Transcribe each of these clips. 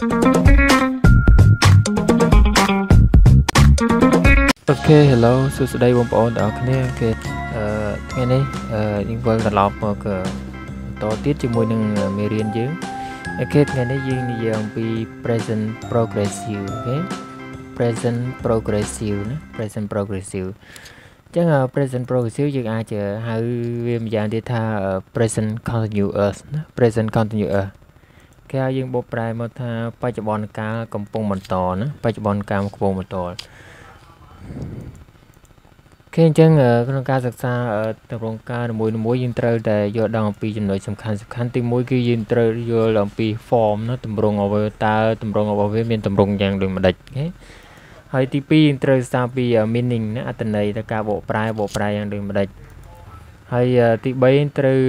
OK hello សួស្តីបងប្អូនទាំងអស់គ្នាគេអឺថ្ងៃនេះអឺយើងវិលត្រឡប់មកបន្តទៀតជាមួយនឹងមេរៀនយើង OK ថ្ងៃនេះយើងនិយាយអំពី present progressive OK present progressive ណា present progressive អញ្ចឹង present progressive យើងអាចហៅវាម្យ៉ាងទៀតថា present continuous ណា present continuous គេហៅយើងបកប្រែមកថាបច្ចុប្បន្នកាលកំពុងបន្តណាបច្ចុប្បន្នកាលកំពុងបន្តគេអញ្ចឹងក្នុងការសិក្សាទម្រង់ការមួយមួយយើងត្រូវតែយល់ដឹងអំពីចំណុចសំខាន់សំខាន់ទី1គឺយើងត្រូវយល់អំពី form ណាទម្រង់អ្វីតើទម្រង់របស់វាមានទម្រង់យ៉ាងដូចម្ដេចអូខេហើយទី2យើងត្រូវស្ដាប់ពី meaning ណាអត្ថន័យទៅការបកប្រែបកប្រែយ៉ាងដូចម្ដេច ហើយទី3ត្រូវ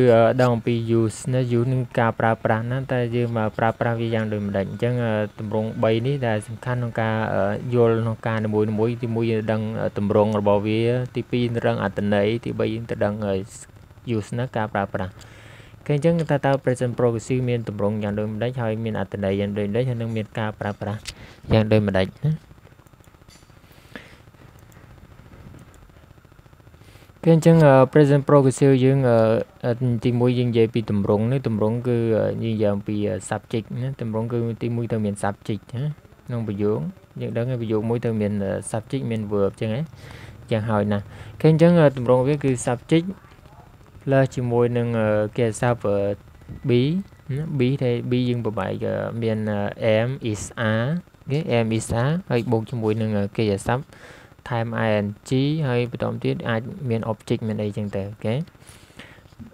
ដឹងអំពី use ណា use នឹងការប្រើប្រាស់ណាតែយើងមកប្រើប្រាស់វាយ៉ាងដូចម្ដេចអញ្ចឹងទម្រង់3នេះដែលសំខាន់ក្នុងការយល់ក្នុងការនីមួយៗទី1យើងដឹងទម្រង់របស់វា ទី2យើងដឹងអត្ថន័យទី3យើងទៅដឹង use ណាការប្រើប្រាស់គេអញ្ចឹងតើតើ present progressive មានទម្រង់យ៉ាងដូចម្ដេចហើយមានអត្ថន័យយ៉ាងដូចម្ដេចហើយនឹងមានការប្រើប្រាស់យ៉ាងដូចម្ដេចណា គេអញ្ចឹង present progressive យើងទី1យើងនិយាយពីតម្រងនេះតម្រងគឺនិយាយអំពី subject ណាតម្រងគឺទី1ទៅមាន subject ណាក្នុងប្រយោគយើងដឹងហើយប្រយោគមួយទៅមាន subject មាន verb អញ្ចឹងហ៎ចឹងហើយណាគេអញ្ចឹងតម្រងវាគឺ subject plus ជាមួយនឹងគេហៅ be be តែ be យើងប្របែកមាន am is are គេ am is are ហើយបូកជាមួយនឹងគេហៅ ថែម ing ហើយបន្តទៀតអាចមាន object មានអីចឹងទៅអូខេ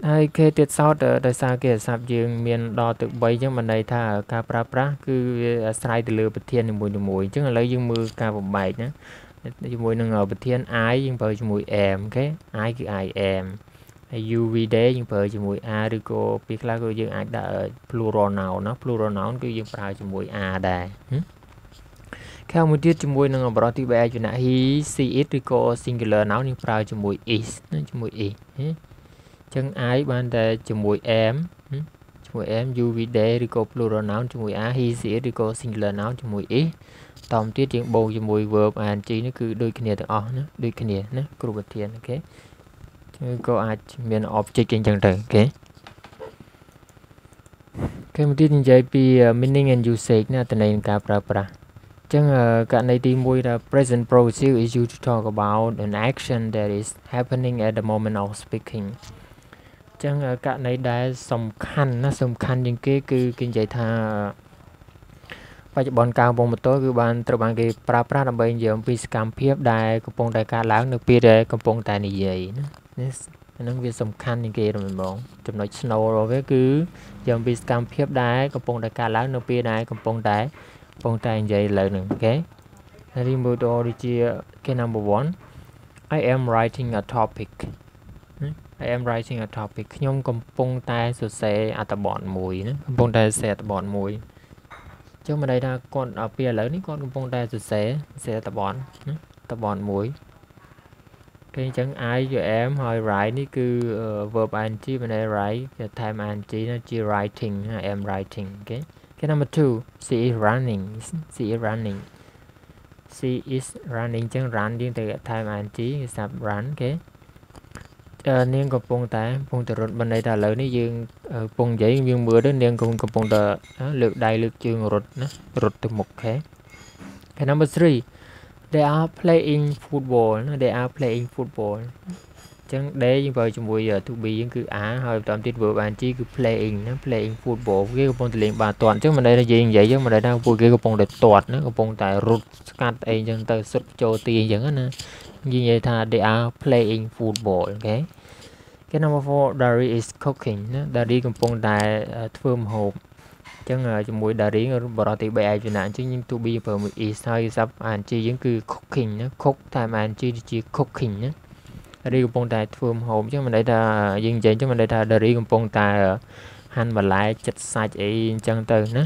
ហើយគេទៀតសោតដោយសារគេអាស័ព្ទយើងមានដល់ទៅ3ចឹងបានន័យថាការប្រើប្រាស់គឺវាអាស្រ័យទៅលើប្រធាននីមួយៗអញ្ចឹងឥឡូវយើងមើលការបំបែកណាជាមួយនឹងប្រធាន i យើងប្រើជាមួយ am អូខេ i គឺ i am ហើយ uv day យើងប្រើជាមួយ a ឬក៏ពេលខ្លះក៏យើងអាចដាក់ plural noun ណា plural noun គឺយើងប្រើជាមួយ a ដែរ ខាងមួយទៀតជាមួយនឹងបរិបទទី3ឯកណៈ he she it ឬក៏ singular noun យើងប្រើជាមួយ is ណាជាមួយ is អញ្ចឹង I បានតែជាមួយ am ជាមួយ am you we they ឬក៏ plural noun ជាមួយ are he she it ឬក៏ singular noun ជាមួយ is តោះទៀតយើងបូកជាមួយ verb ing នេះគឺដូចគ្នាទាំងអស់ណាដូចគ្នាណាគ្រប់ប្រធានអូខេគឺក៏អាចមាន object អញ្ចឹងទៅអូខេគេមកទៀតនិយាយពី meaning and usage ណាតន័យនៃការប្រើប្រាស់ ចឹងករណីទី1ថា present progressive is used to talk about an action that is happening at the moment of speaking ចឹងករណីដែលសំខាន់ណាសំខាន់ជាងគេគឺគេនិយាយថាបច្ចុប្បន្នការកំពុងបន្តគឺបានត្រូវបានគេប្រើប្រាស់ដើម្បីនិយាយអំពីសកម្មភាពដែលកំពុងតែកើតឡើងនៅពេលដែលកំពុងតែនិយាយណានេះហ្នឹងវាសំខាន់ជាងគេរំលងចំណុច snow របស់វាគឺនិយាយអំពីសកម្មភាពដែលកំពុងតែកើតឡើងនៅពេលដែលកំពុងតែកំ ពុងតែនិយាយឥឡូវហ្នឹងអូខេហើយ remove ដូចជាគេ number 1 I am writing a topic I am writing a topic ខ្ញុំកំពុងតែសរសេរអត្ថបទមួយណាកំពុងតែសរសេរអត្ថបទមួយចុះមិនន័យថាគាត់ដល់ពេលឥឡូវនេះគាត់កំពុងតែសរសេរសរសេរអត្ថបទណាអត្ថបទមួយគេអញ្ចឹង I ជា am ហើយ write នេះគឺ verb ing មិនន័យ write គេថែម ing ណាជា writing I am writing អូខេ Okay, number two, she is running. She is running. She is running ចឹង run យើងទៅ time ing គឺសាប់ run គេនាងកំពុងតែកំពុងតែរត់បណ្ដៃតែឥឡូវនេះយើងកំពុងនិយាយយើងមើលទៅនាងកំពុងតែលើកដៃលើកជើងរត់ណារត់ទៅមុខខេ Okay number 3 they are playing football ណា they are playing football ចឹង day យើងប្រើជាមួយ to be យើងគឺ are ហើយបន្តទៀត verb ing គឺ playing ណា playing football គេកំពុងតែលេងបាល់ទាត់អញ្ចឹងមិនដែលយើងនិយាយយើងមិនដែលថាពួកគេកំពុងតែទាត់ណាកំពុងតែរត់ស្កាត់អីអញ្ចឹងទៅសុទ្ធចូលទីអញ្ចឹងណាយើងនិយាយថា they are playing football អូខេគេ number 4 Dari is cooking ណា Dari កំពុងតែធ្វើម្ហូបអញ្ចឹងជាមួយ Dari បរិបទទី3ឯកចំណាអញ្ចឹងយើង to be ប្រើមួយ is ហើយសັບ ing យើងគឺ cooking ណា cook តាម ing ជា cooking ណា រីកំពុងតែធ្វើម្ហូបអញ្ចឹងមិនន័យថាយើងនិយាយអញ្ចឹងមិនន័យថាដារីកំពុងតែហាន់បន្លែចិត្តសាច់អីអញ្ចឹងទៅណា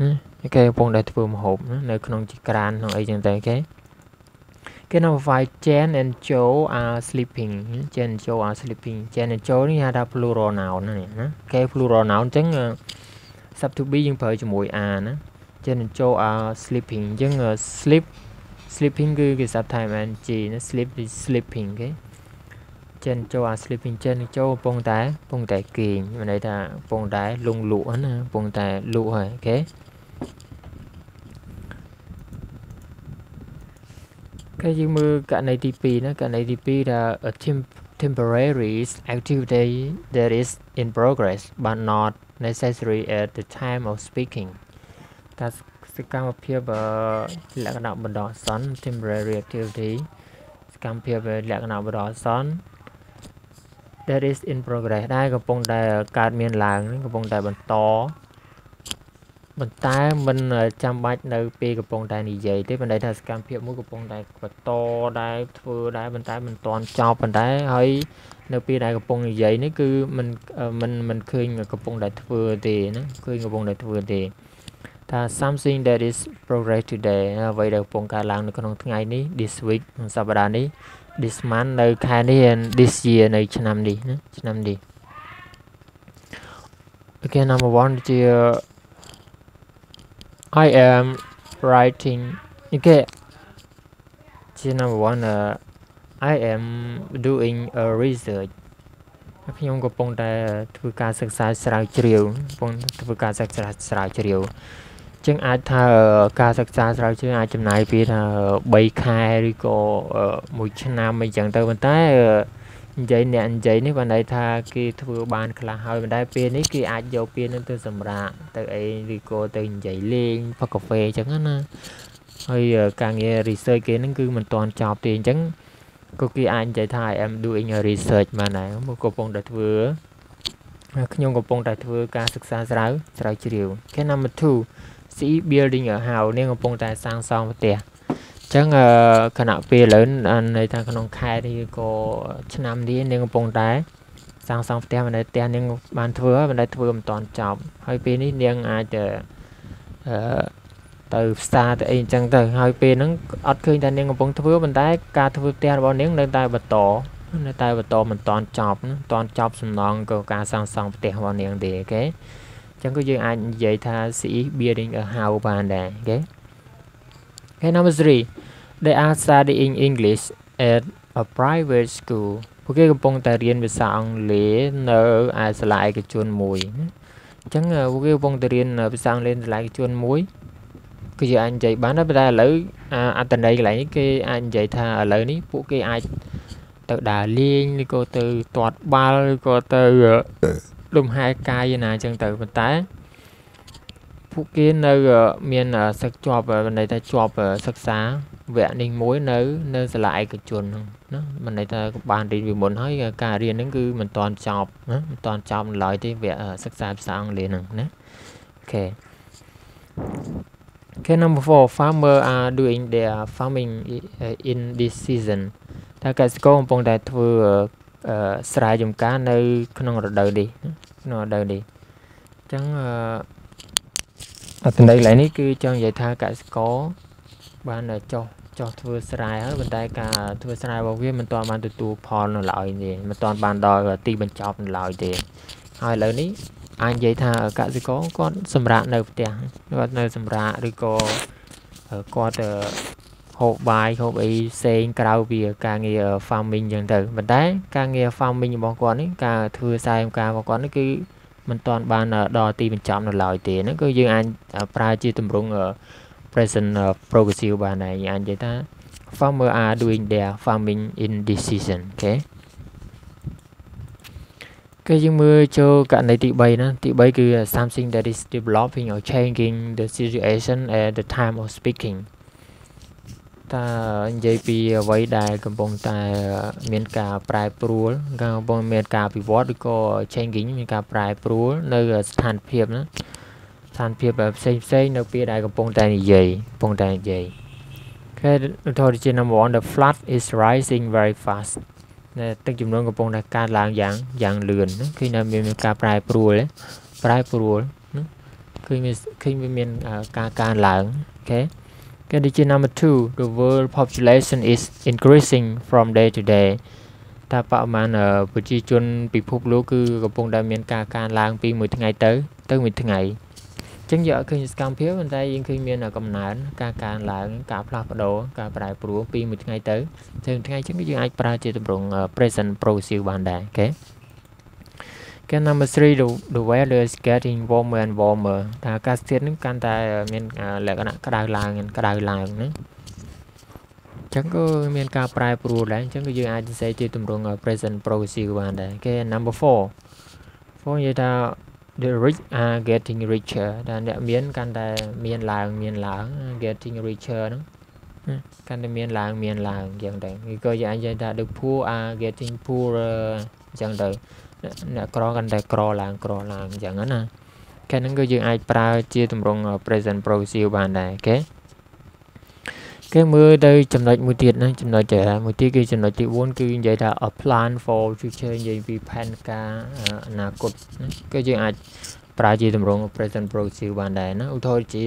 ណាគេកំពុងតែធ្វើម្ហូបណានៅក្នុងជាក្រានក្នុងអីចឹងទៅគេគេ number 5 Jen and Joe are sleeping Jen and Joe are sleeping Jen and Joe នេះហៅថា plural noun ណាណាគេ plural noun អញ្ចឹង sub to be យើងប្រើជាមួយ are ណាចិនចូល are sleeping អញ្ចឹង sleep sleeping គឺគេសាប់ថៃមែនជីណា sleep is sleeping គេចិនចូល are sleeping ចិនចូលកំពុងតែកំពុងតែគេងមានន័យថាកំពុងតែលងលក់ណាកំពុងតែលក់ហើយអូខេគេយើងមើលករណីទី2ណាករណីទី2ថា a temporary activity that is in progress but not necessary at the time of speaking ថា សកម្មភាពលក្ខណៈបណ្ដោះអាសន្ន temporary activity សកម្មភាពលក្ខណៈបណ្ដោះអាសន្ន that is in progress ដែលកំពុងតែកើតមានឡើងកំពុងតែបន្តប៉ុន្តែមិនចាំបាច់នៅពេលកំពុងតែនិយាយទេប៉ុន្តែថាសកម្មភាពមួយកំពុងតែបន្តដែរធ្វើដែរប៉ុន្តែមិនទាន់ចប់ប៉ុន្តែហើយនៅពេលដែលកំពុងនិយាយនេះគឺมันมันมันឃើញកំពុងតែធ្វើទេណាឃើញកំពុងតែធ្វើទេ ថា something that is progress today អ្វីដែលកំពុងកើតឡើងនៅក្នុងថ្ងៃនេះ this week ក្នុងសប្តាហ៍នេះ this month នៅខែនេះ and this year នៅឆ្នាំនេះណាឆ្នាំនេះ Okay number 1ជា I am writing okay ជា number 1 uh, I am doing a research ខ្ញុំកំពុងតែធ្វើការសិក្សាស្រាវជ្រាវកំពុងធ្វើការសិក្សាស្រាវជ្រាវ ចឹងអាចថាការសិក្សាស្រាវជ្រាវអាចចំណាយពេលថា3ខែឬក៏1ឆ្នាំអីចឹងទៅប៉ុន្តែនិយាយអ្នកនិយាយនេះបានន័យថាគេធ្វើបានខ្លះហើយប៉ុន្តែពេលនេះគេអាចយកពេលនឹងទៅសម្រាកទៅអីឬក៏ទៅនិយាយលេងផឹកកាហ្វេចឹងណាហើយការងារ research គេហ្នឹងគឺមិនទាន់ចប់ទេអញ្ចឹងក៏គេអាចនិយាយថា I am doing a research បានដែរមកកំពុងតែធ្វើខ្ញុំកំពុងតែធ្វើការសិក្សាស្រាវស្រាវជ្រាវ Okay number 2 see building a house នាងកំពុងតែសាងសង់ផ្ទះចឹងគណៈពេលឥឡូវន័យថាក្នុងខែនេះក៏ឆ្នាំនេះនាងកំពុងតែសាងសង់ផ្ទះមិនដែលផ្ទះនាងបានធ្វើហើយមិនដែលធ្វើមិនតាន់ចប់ហើយពេលនេះនាងអាចអឺទៅផ្សារទៅអីអញ្ចឹងទៅហើយពេលហ្នឹងអត់ឃើញថានាងកំពុងធ្វើប៉ុន្តែការធ្វើផ្ទះរបស់នាងនៅតែបន្តនៅតែបន្តមិនតាន់ចប់មិនតាន់ចប់សំណងក៏ការសាងសង់ផ្ទះរបស់នាងទេអូខេអញ្ចឹងគឺយើងអាចនិយាយថា she building a house បានដែរអូខេ Okay number 3 they are studying English at a private school ពួកគេកំពុងតែរៀនភាសាអង់គ្លេសនៅឯសាលាឯកជនមួយអញ្ចឹងពួកគេកំពុងតែរៀនភាសាអង់គ្លេសសាលាឯកជនមួយគឺយើងអាចនិយាយបានតែឥឡូវអត្តន័យកន្លែងនេះគេអាចនិយាយថាឥឡូវនេះពួកគេអាចទៅដើរលេងឬក៏ទៅទាត់បាល់ឬក៏ទៅ លំហែកាយណាអញ្ចឹងទៅប៉ុន្តែពួកគេនៅមានសឹកជាប់ន័យថាជាប់សិក្សាវគ្គនេះមួយនៅ នៅសាលាឯកជនហ្នឹងណាមិនន័យថាបានរៀនពីមុនហើយការរៀនហ្នឹងគឺមិនតាន់ចប់ណាមិនតាន់ចប់ឡើយទេវគ្គសិក្សាភាសាអង់គ្លេសហ្នឹងណាអូខេ Okay number 4 farmer are doing their farming in this season ថាកសិករកំពុងតែធ្វើ ស្រែចម្ការនៅ ក្នុងរដូវនេះក្នុងរដូវនេះអញ្ចឹងអត្ថន័យកន្លែងនេះគឺចង់និយាយថាកសិករបានចុះចុះធ្វើស្រែហើយប៉ុន្តែការធ្វើស្រែរបស់វាមិនទាន់បានទទួលផលនៅឡើយទេមិនទាន់បានដល់ទីបញ្ចប់នៅឡើយទេហើយឥឡូវនេះអាចនិយាយថាកសិករគាត់សម្រាកនៅផ្ទះគាត់នៅសម្រាកឬក៏គាត់ ហូបបាយហូបអីផ្សេងក្រៅពីការងារ farming ចឹងទៅប៉ុន្តែការងារ farming របស់គាត់នេះការធ្វើខ្សែអំការរបស់គាត់នេះគឺមិនទាន់បានដល់ទីបញ្ចប់នៅឡើយទេហ្នឹងគឺយើងអាចប្រើជាទម្រង់ present progressive បានដែរយើងអាចនិយាយថា farmer are doing their farming in this season អូខេគេយើងមើលចូលករណីទី3ណាទី3គឺ something that is developing or changing the situation at the time of speaking តើនិយាយពីអ្វីដែលកំពុងតែមានការប្រែប្រួលកំពុងមានការវិវត្តឬក៏ changing មានការប្រែប្រួលនៅស្ថានភាពណាស្ថានភាពផ្សេងផ្សេងនៅពេលដែលកំពុងតែនិយាយកំពុងតែនិយាយគេឧទាហរណ៍ជា number 1 the flood is rising very fast ទឹកចំនួនកំពុងតែកើនឡើងយ៉ាងយ៉ាងលឿនឃើញថាមានការប្រែប្រួលប្រែប្រួលឃើញឃើញវាមានការកើនឡើងអូ ខេគេដូចជា number 2 the world population is increasing from day to day តើបរិមាណប្រជាជនពិភពលោកគឺកំពុងតែមានការកើនឡើងពីមួយថ្ងៃទៅទៅមួយថ្ងៃចឹងយកអត់ឃើញសកម្មភាពប៉ុន្តែយើងឃើញមានកំណើនការកើនឡើងការផ្លាស់ប្ដូរការប្រែប្រួលពីមួយថ្ងៃទៅទៅថ្ងៃចឹងយើងអាចប្រើជាទម្រង់ present progressive បានដែរអូខេ Okay number 3 the, the weather is getting warmer and warmer ថាអាកាសធាតុនឹងកាន់តែមានលក្ខណៈក្តៅឡើងក្តៅឡើងណាចឹងក៏មានការប្រែប្រួលដែរអញ្ចឹងក៏យើងអាចសរសេរជាទម្រង់ present progressive បានដែរគេ number 4 4និយាយថា the rich are getting richer ដែលអ្នកមានកាន់តែមានឡើងមានឡើង getting richer ហ្នឹងកាន់តែមានឡើងមានឡើងអញ្ចឹងទៅគឺក៏យើងអាចនិយាយថា the poor are getting poorer អញ្ចឹងទៅ អ្នកក្រកាន់តែក្រឡើងក្រឡើងអញ្ចឹងណាគេហ្នឹងគឺយើងអាចប្រើជាទម្រង់ present progressive បានដែរអូខេគេមើលទៅចំណុចមួយទៀតណាចំណុចមួយទៀតគឺចំណុចទី4គឺនិយាយថា a plan for future និយាយពីផែនការអនាគតគឺយើងអាចប្រើជាទម្រង់ present progressive បានដែរណាឧទាហរណ៍ជា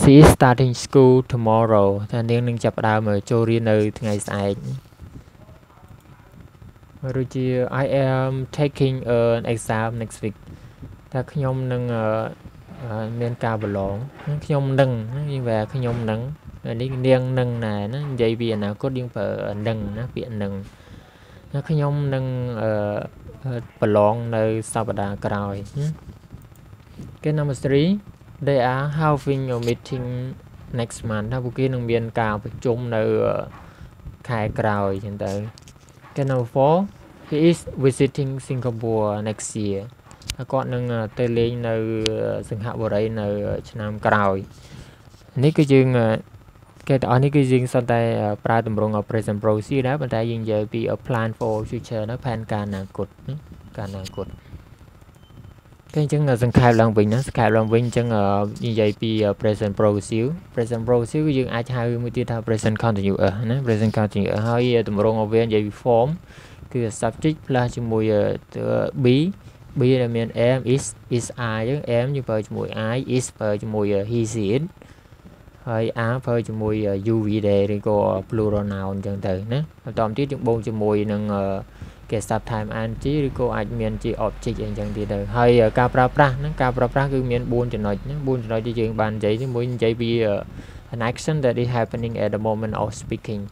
she is starting school tomorrow ថានាងនឹងចាប់ផ្ដើមចូលរៀននៅថ្ងៃស្អែក ឬជា I am taking an exam next week ថាខ្ញុំនឹងមានការប្រឡងខ្ញុំនឹងយើងវាខ្ញុំនឹងនេះនាងនឹងណែណានិយាយពីអនាគតយើងប្រើនឹងណាពាក្យនឹងខ្ញុំនឹងប្រឡងនៅសប្តាហ៍ក្រោយគេ number 3 they are having a meeting next month ថាពួកគេនឹងមានការប្រជុំនៅខែក្រោយចឹងទៅ គេ number 4 he is visiting Singapore next year ហើយគាត់នឹងទៅលេងនៅសិង្ហបុរីនៅ ឆ្នាំក្រោយនេះគឺយើងគេទាំងអស់នេះគឺយើងសុទ្ធតែប្រើទម្រង់ present progressive ដែរប៉ុន្តែយើងនិយាយពី plan for future នៅផែនការអនាគតការអនាគត គេអញ្ចឹងសង្ខេបឡើងវិញណាសង្ខេបឡើងវិញអញ្ចឹងនិយាយពី present progressive present progressive គឺយើងអាចហៅមួយទៀតថា present continuous ណា present continuous ហើយទម្រង់វានិយាយពី form គឺ subject plus ជាមួយ be b ដែលមាន am is is i យើង am យើងប្រើជាមួយ i is ប្រើជាមួយ he she it ហើយ a ប្រើជាមួយ uv day ឬក៏ plural noun អញ្ចឹងទៅណាបន្តមកទៀតយើងបូកជាមួយនឹង គេ sub time ing ឬក៏អាចមានជា object អីចឹងទៀតទៅហើយការប្រើប្រាស់ហ្នឹងការប្រើប្រាស់គឺមាន4ចំណុចណា4ចំណុចដែលយើងបាននិយាយទីមួយនិយាយពី an action that is happening at the moment of speaking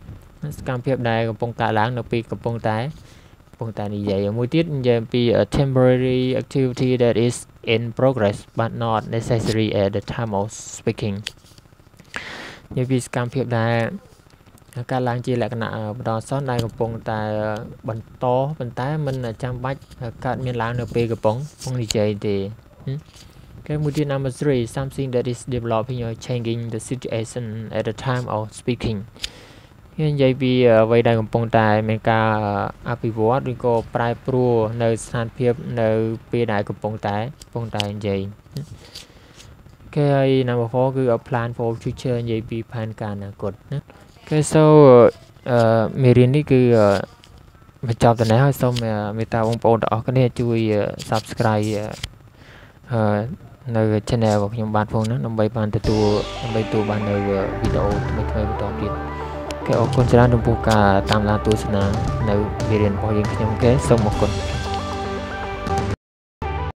សកម្មភាពដែលកំពុងកើតឡើងនៅពេលកំពុងតែកំពុងតែនិយាយមួយទៀតនិយាយពី temporary activity that is in progress but not necessary at the time of speaking និយាយពីសកម្មភាពដែល កើតឡើងជាលក្ខណៈបន្តសនដែលកំពុងតែបន្តប៉ុន្តែមិនចាំបាច់កើតមានឡើងនៅពេលកំពុងកំពុងនិយាយទេគេមួយទៀត number 3 something that is developing or changing the situation at the time of speaking គេនិយាយពីអ្វីដែលកំពុងតែមានការអភិវឌ្ឍឬក៏ប្រែប្រួលនៅស្ថានភាពនៅពេលដែលកំពុងតែកំពុងតែនិយាយគេហើយ number 4គឺ a plan for future និយាយពីផែនការអនាគតណា គេ so អឺមេរៀននេះគឺបញ្ចប់ទៅនេះហើយសូមមេត្តាបងប្អូនទាំងអស់គ្នាជួយ subscribe អឺនៅ channel របស់ខ្ញុំបានផងណាដើម្បីបានទទួលដើម្បីទទួលបាននៅវីដេអូថ្មីៗបន្តទៀតគេអរគុណច្រើនចំពោះការតាមដានទស្សនានៅមេរៀនរបស់យើងខ្ញុំគេសូមអរគុណ